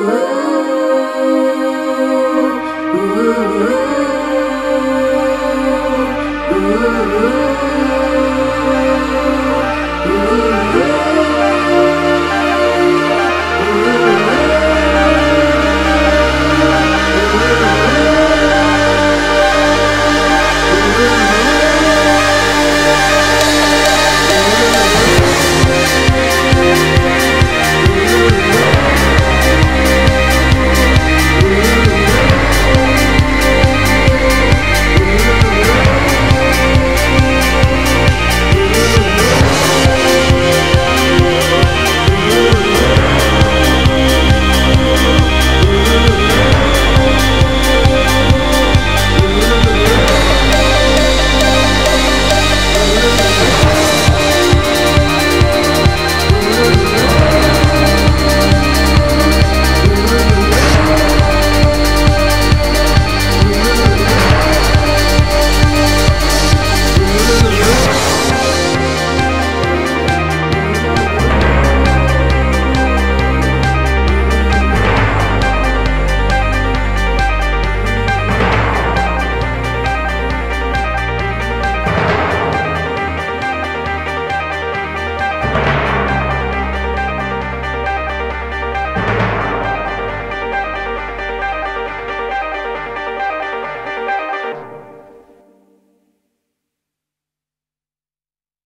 Ooh.